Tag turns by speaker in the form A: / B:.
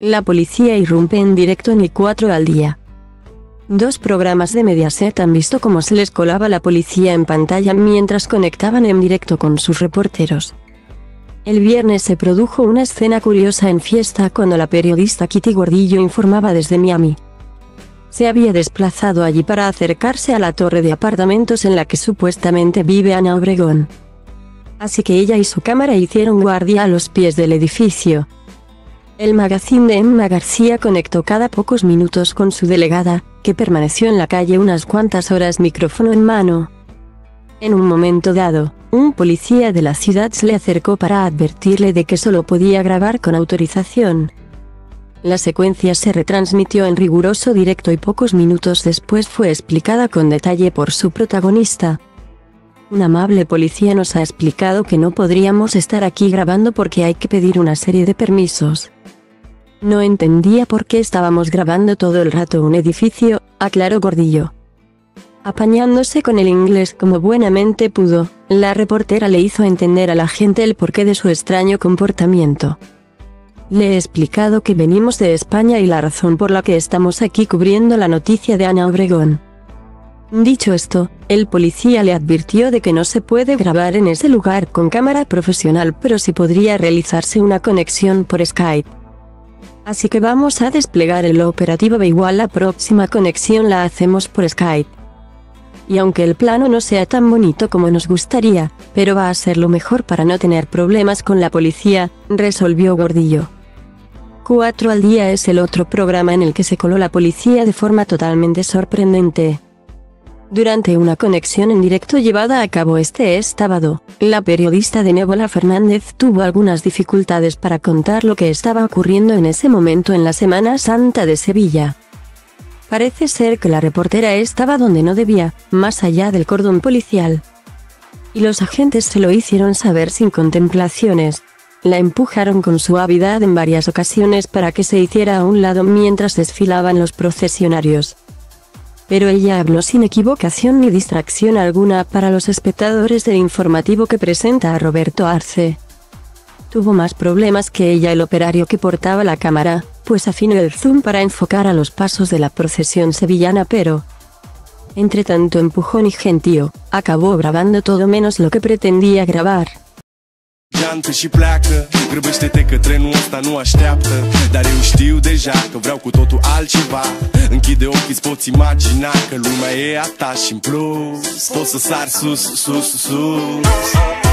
A: La policía irrumpe en directo en I4 al día. Dos programas de Mediaset han visto cómo se les colaba la policía en pantalla mientras conectaban en directo con sus reporteros. El viernes se produjo una escena curiosa en fiesta cuando la periodista Kitty Gordillo informaba desde Miami. Se había desplazado allí para acercarse a la torre de apartamentos en la que supuestamente vive Ana Obregón. Así que ella y su cámara hicieron guardia a los pies del edificio, el magazine de Emma García conectó cada pocos minutos con su delegada, que permaneció en la calle unas cuantas horas micrófono en mano. En un momento dado, un policía de la ciudad se le acercó para advertirle de que solo podía grabar con autorización. La secuencia se retransmitió en riguroso directo y pocos minutos después fue explicada con detalle por su protagonista. Un amable policía nos ha explicado que no podríamos estar aquí grabando porque hay que pedir una serie de permisos. No entendía por qué estábamos grabando todo el rato un edificio, aclaró Gordillo. Apañándose con el inglés como buenamente pudo, la reportera le hizo entender a la gente el porqué de su extraño comportamiento. Le he explicado que venimos de España y la razón por la que estamos aquí cubriendo la noticia de Ana Obregón. Dicho esto, el policía le advirtió de que no se puede grabar en ese lugar con cámara profesional pero sí podría realizarse una conexión por Skype. Así que vamos a desplegar el operativo igual la próxima conexión la hacemos por Skype. Y aunque el plano no sea tan bonito como nos gustaría, pero va a ser lo mejor para no tener problemas con la policía, resolvió Gordillo. 4 al día es el otro programa en el que se coló la policía de forma totalmente sorprendente. Durante una conexión en directo llevada a cabo este sábado, la periodista de Nébola Fernández tuvo algunas dificultades para contar lo que estaba ocurriendo en ese momento en la Semana Santa de Sevilla. Parece ser que la reportera estaba donde no debía, más allá del cordón policial. Y los agentes se lo hicieron saber sin contemplaciones. La empujaron con suavidad en varias ocasiones para que se hiciera a un lado mientras desfilaban los procesionarios pero ella habló sin equivocación ni distracción alguna para los espectadores del informativo que presenta a Roberto Arce. Tuvo más problemas que ella el operario que portaba la cámara, pues afinó el zoom para enfocar a los pasos de la procesión sevillana pero, entre tanto empujón y gentío, acabó grabando todo menos lo que pretendía grabar. Geantă și pleacă. Grăbește-te că trenul ăsta nu așteaptă. Dar eu știu deja că vreau cu totul altceva. Închide ochii, îți poți imagina că lumea e a ta și în plus. Poți să sari sus, sus, sus